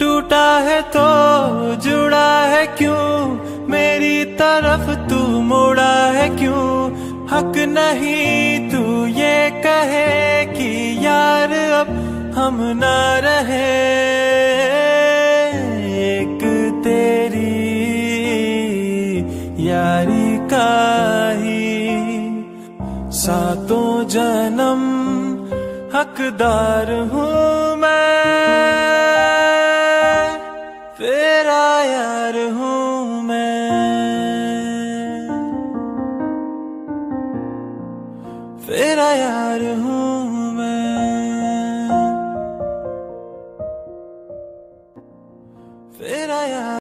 टूटा है तो जुड़ा है क्यों? मेरी तरफ़ तू मुड़ा है क्यों? हक नहीं तू ये कहे कि यार अब हम ना रहे। एक तेरी यारी का ही सातों जन्म हकदार हूँ। तेरा यार हूँ मैं। तेरा यार हूँ मैं। तेरा यार